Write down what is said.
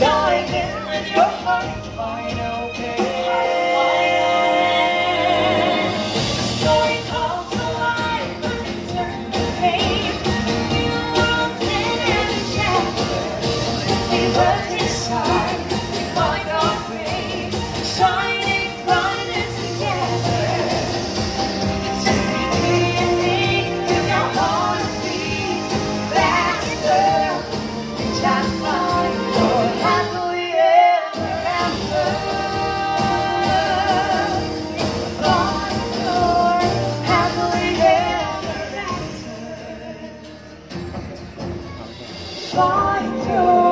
Dying with your heart, I know. like you.